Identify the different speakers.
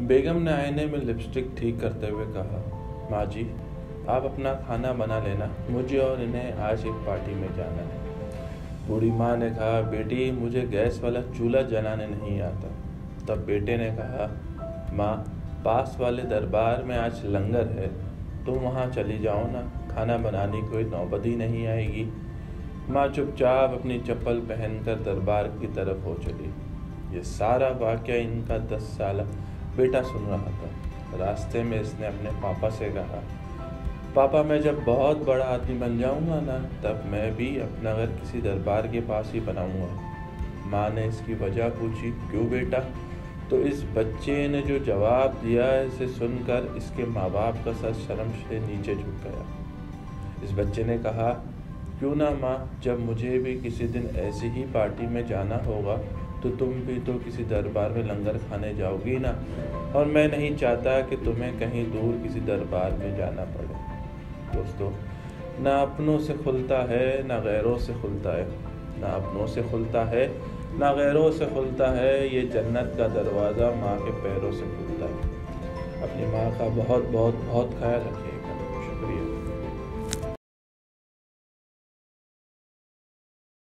Speaker 1: बेगम ने आईने में लिपस्टिक ठीक करते हुए कहा, माँ जी, आप अपना खाना बना लेना। मुझे और इन्हें आज एक पार्टी में जाना है। बूढ़ी माँ ने कहा, बेटी, मुझे गैस वाला चूल्हा जलाने नहीं आता। तब बेटे ने कहा, माँ, पास वाले दरबार में आज लंगर है, तुम वहाँ चली जाओ ना। खाना बनाने की कोई नौबत ही नहीं आएगी। माँ चुपचाप अपनी चप्पल पहनकर दरबार की तरफ़ हो चली। ये सारा वाक्य इनका दस साल बेटा सुन रहा था। रास्ते में इसने अपने पापा से कहा, पापा, मैं जब बहुत बड़ा आदमी बन जाऊँगा ना, तब मैं भी अपना घर किसी दरबार के पास ही बनाऊँगा। माँ ने इसकी वजह पूछी, क्यों बेटा? तो इस बच्चे ने जो जवाब दिया इसे सुनकर इसके माँ बाप का सर शर्म से नीचे झुक गया। इस बच्चे ने कहा, क्यों ना माँ, जब मुझे भी किसी दिन ऐसी ही पार्टी में जाना होगा तो तुम भी तो किसी दरबार में लंगर खाने जाओगी ना। और मैं नहीं चाहता कि तुम्हें कहीं दूर किसी दरबार में जाना पड़े। दोस्तों, ना अपनों से खुलता है, ना गैरों से खुलता है। ना अपनों से खुलता है, ना गैरों से खुलता है, ये जन्नत का दरवाज़ा माँ के पैरों से खुलता है। अपनी माँ का बहुत बहुत बहुत ख्याल शुक्रिया